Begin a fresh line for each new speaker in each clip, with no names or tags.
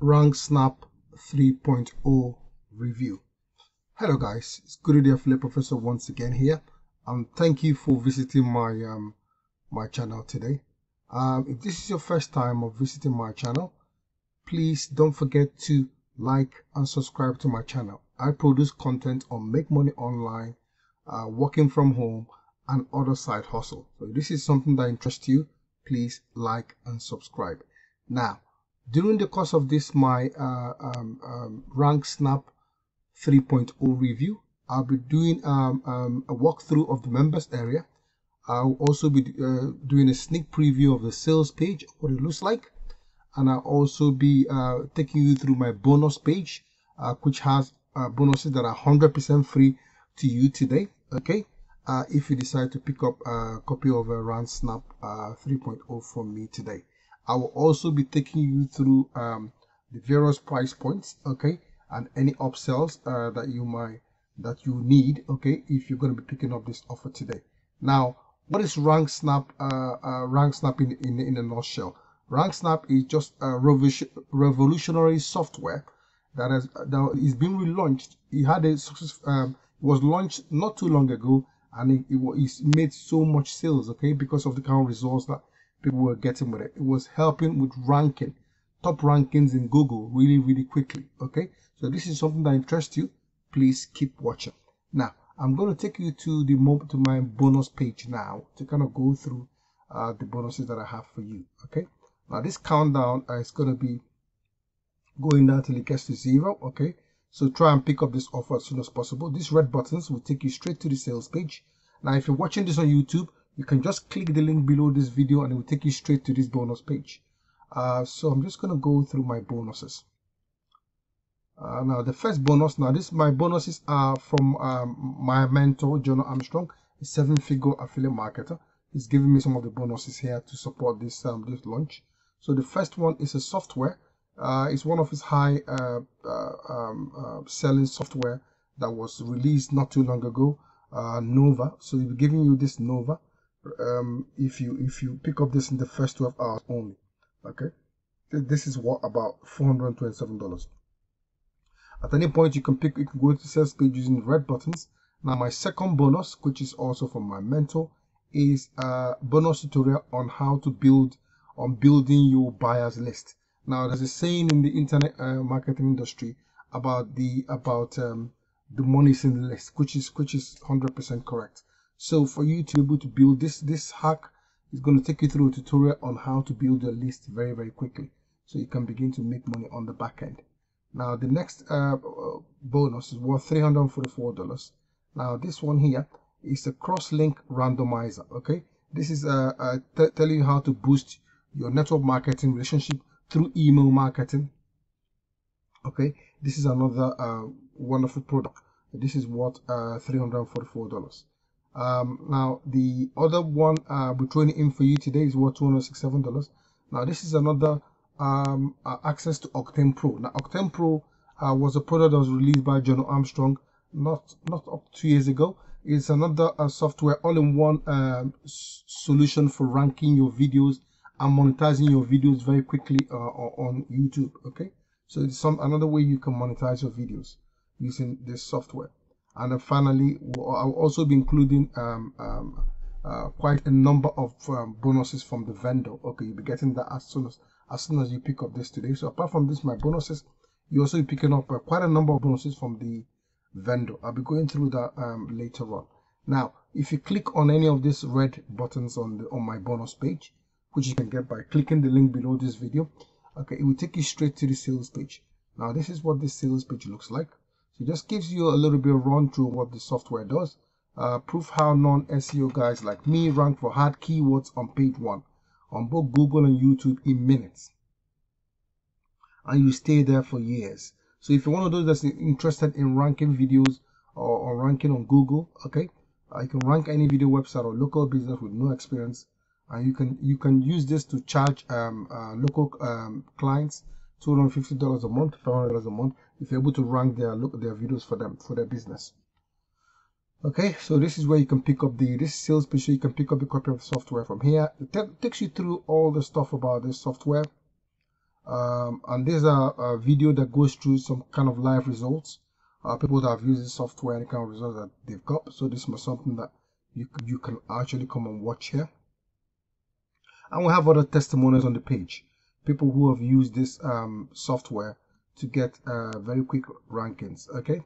RankSnap 3.0 review. Hello guys, it's good day Philip Professor once again here and thank you for visiting my um, my channel today. Um, if this is your first time of visiting my channel, please don't forget to like and subscribe to my channel. I produce content on make money online, uh, working from home and other side hustle. So if this is something that interests you, please like and subscribe. Now, during the course of this my uh, um, um, RankSnap 3.0 review, I'll be doing um, um, a walkthrough of the members area. I'll also be uh, doing a sneak preview of the sales page, what it looks like. And I'll also be uh, taking you through my bonus page, uh, which has uh, bonuses that are 100% free to you today. Okay. Uh, if you decide to pick up a copy of a RankSnap uh, 3.0 from me today. I will also be taking you through um, the various price points, okay, and any upsells uh, that you might that you need, okay, if you're going to be picking up this offer today. Now, what is RankSnap? Uh, uh, RankSnap in, in in a nutshell. Rank snap is just a revolutionary software that has that is being relaunched. It had a success. Um, was launched not too long ago, and it, it, it made so much sales, okay, because of the kind of results that people were getting with it. It was helping with ranking, top rankings in Google really, really quickly. Okay, so this is something that interests you. Please keep watching. Now, I'm going to take you to the to my bonus page now to kind of go through uh, the bonuses that I have for you. Okay, now this countdown is going to be going down till it gets to zero. Okay, so try and pick up this offer as soon as possible. These red buttons will take you straight to the sales page. Now, if you're watching this on YouTube, you can just click the link below this video and it will take you straight to this bonus page. Uh, so I'm just going to go through my bonuses. Uh, now the first bonus, now this my bonuses are from um, my mentor, John Armstrong, a seven-figure affiliate marketer. He's giving me some of the bonuses here to support this um, this launch. So the first one is a software. Uh, it's one of his high uh, uh um, uh, selling software that was released not too long ago, uh, Nova. So be giving you this Nova um, if you if you pick up this in the first 12 hours only okay? This is what about 427 dollars. At any point you can pick you can go to sales page using the red buttons. Now my second bonus which is also from my mentor is a bonus tutorial on how to build on building your buyers list. Now there's a saying in the internet uh, marketing industry about the about um, the money in the list which is which is 100 percent correct so for you to be able to build this, this hack is going to take you through a tutorial on how to build your list very, very quickly. So you can begin to make money on the back end. Now the next uh, bonus is worth $344. Now this one here is a cross-link randomizer. Okay, this is uh, uh, telling you how to boost your network marketing relationship through email marketing. Okay, this is another uh, wonderful product. This is worth uh, $344. Um, now the other one uh, we're throwing in for you today is worth $267. Now this is another um, uh, access to Octane Pro. Now Octane Pro uh, was a product that was released by John Armstrong not not up two years ago. It's another uh, software all-in-one um, solution for ranking your videos and monetizing your videos very quickly uh, on YouTube. Okay, so it's some another way you can monetize your videos using this software and then finally I'll also be including um, um, uh, quite a number of um, bonuses from the vendor. Okay you'll be getting that as soon as as soon as you pick up this today. So apart from this my bonuses you also be picking up uh, quite a number of bonuses from the vendor. I'll be going through that um, later on. Now if you click on any of these red buttons on the on my bonus page which you can get by clicking the link below this video okay it will take you straight to the sales page. Now this is what the sales page looks like so it just gives you a little bit of run through what the software does. Uh, proof how non-SEO guys like me rank for hard keywords on page one on both Google and YouTube in minutes. And you stay there for years. So if you're one of those that's interested in ranking videos or, or ranking on Google, okay, uh, you can rank any video website or local business with no experience, and you can you can use this to charge um, uh, local um, clients $250 a month, $500 a month if you're able to rank their look their videos for them for their business. Okay, so this is where you can pick up the this sales page. You can pick up a copy of the software from here. It takes you through all the stuff about this software. um, and there's a, a, video that goes through some kind of live results uh, people that have used this software any kind of results that they've got so this is something that you, you can actually come and watch here and we have other testimonials on the page people who have used this um, software to get uh, very quick rankings okay?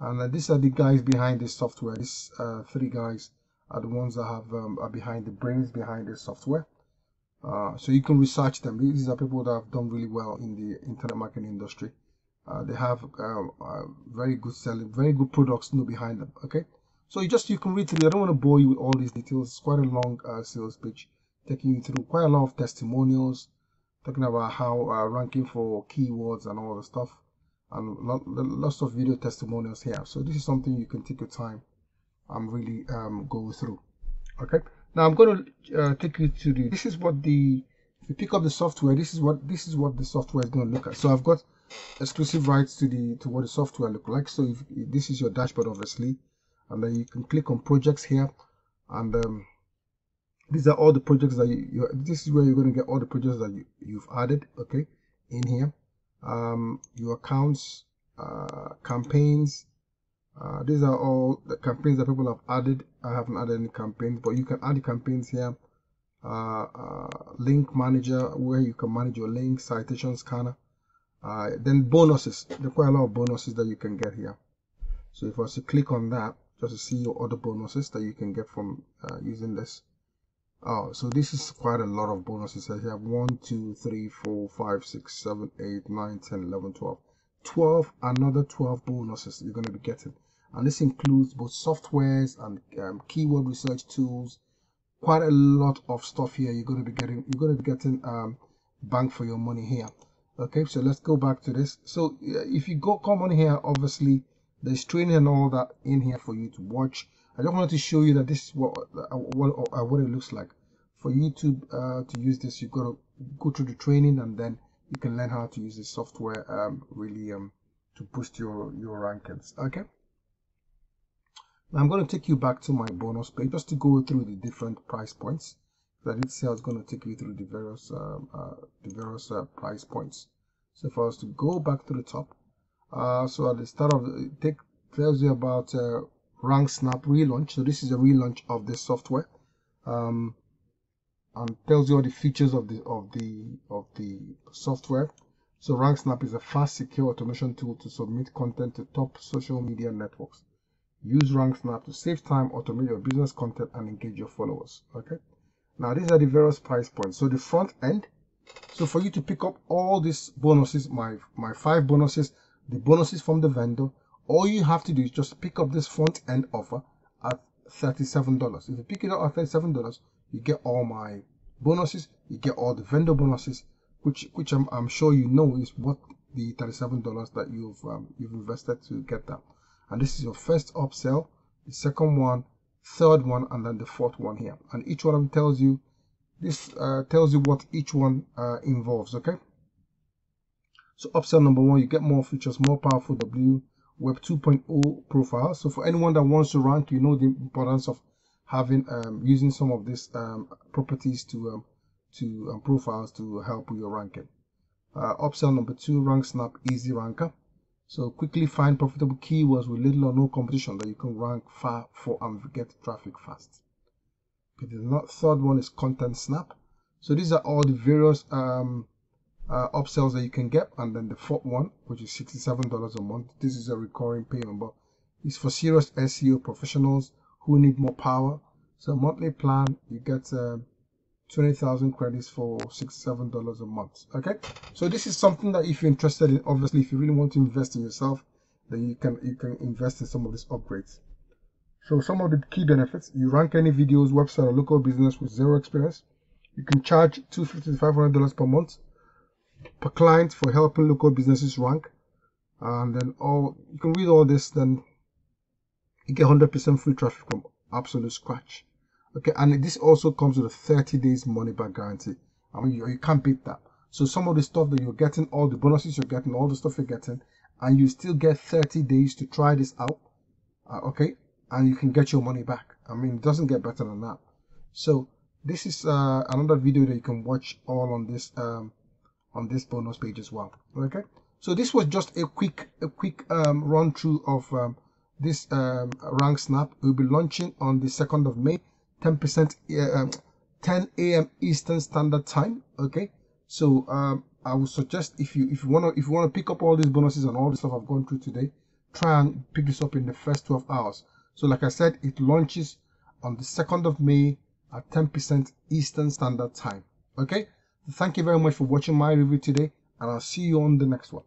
And uh, these are the guys behind this software. These uh, three guys are the ones that have um, are behind the brains behind this software. Uh, so you can research them. These are people that have done really well in the internet marketing industry. Uh, they have um, uh, very good selling very good products you know, behind them okay? So you just you can read through. I don't want to bore you with all these details. It's quite a long sales pitch taking you through quite a lot of testimonials talking about how uh, ranking for keywords and all the stuff. And lots of video testimonials here. So this is something you can take your time and really um, go through. Okay? Now i'm going to uh, take you to the this is what the if you pick up the software this is what this is what the software is going to look at. So i've got exclusive rights to the to what the software look like. So if, if this is your dashboard obviously. And then you can click on projects here. And um, these are all the projects that you, you, this is where you're going to get all the projects that you, you've added okay in here. Um, your accounts uh, campaigns uh, these are all the campaigns that people have added. I haven't added any campaigns but you can add the campaigns here. Uh, uh link manager where you can manage your link citation scanner. Uh, then bonuses. There are quite a lot of bonuses that you can get here. So if I was to click on that just to see your other bonuses that you can get from uh, using this Oh, so this is quite a lot of bonuses. I have 1, 2, 3, 4, 5, 6, 7, 8, 9, 10, 11, 12. 12, another 12 bonuses you're going to be getting. And this includes both softwares and um, keyword research tools. Quite a lot of stuff here you're going to be getting. You're going to be getting um, bang for your money here. Okay, so let's go back to this. So if you go come on here, obviously there's training and all that in here for you to watch. I just wanted to show you that this is what uh, what, uh, what it looks like. For you to uh, to use this, you've got to go through the training and then you can learn how to use this software um, really um, to boost your your rankings. Okay. Now I'm going to take you back to my bonus page just to go through the different price points. That it says going to take you through the various um, uh, the various uh, price points. So for us to go back to the top, so at the start of it take tells you about uh, RankSnap relaunch. So this is a relaunch of the software, um, and tells you all the features of the of the of the software. So RankSnap is a fast, secure automation tool to submit content to top social media networks. Use RankSnap to save time, automate your business content, and engage your followers. Okay. Now these are the various price points. So the front end. So for you to pick up all these bonuses, my my five bonuses, the bonuses from the vendor, all you have to do is just pick up this front end offer at $37 if you pick it up at $37 you get all my bonuses you get all the vendor bonuses which which i'm, I'm sure you know is what the $37 that you've um, you've invested to get that. And this is your first upsell the second one third one and then the fourth one here. And each one of them tells you this uh, tells you what each one uh, involves okay? So upsell number one you get more features more powerful w Web 2.0 profile. So for anyone that wants to rank, you know the importance of having um, using some of these um, properties to um, to um, profiles to help with your ranking. Uh, upsell number two, rank snap Easy Ranker. So quickly find profitable keywords with little or no competition that you can rank far for and get traffic fast. Okay, the third one is Content Snap. So these are all the various um, uh, upsells that you can get and then the fourth one which is $67 a month. This is a recurring payment but it's for serious SEO professionals who need more power. So monthly plan you get uh, 20,000 credits for $67 a month okay? So this is something that if you're interested in obviously if you really want to invest in yourself then you can you can invest in some of these upgrades. So some of the key benefits you rank any videos website or local business with zero experience. You can charge 250 to 500 dollars per month per client for helping local businesses rank. And then all you can read all this then you get 100% free traffic from absolute scratch. Okay and this also comes with a 30 days money back guarantee. I mean you, you can't beat that. So some of the stuff that you're getting all the bonuses you're getting all the stuff you're getting and you still get 30 days to try this out uh, okay? And you can get your money back. I mean it doesn't get better than that. So this is uh, another video that you can watch all on this um, on this bonus page as well. Okay. So this was just a quick a quick um, run through of um, this um, rank snap. We'll be launching on the 2nd of May, 10% uh, um, 10 a.m. Eastern Standard Time. Okay. So um, I would suggest if you if you wanna if you wanna pick up all these bonuses and all the stuff I've gone through today, try and pick this up in the first 12 hours. So like I said, it launches on the 2nd of May at 10% Eastern Standard Time. Okay. Thank you very much for watching my review today, and I'll see you on the next one.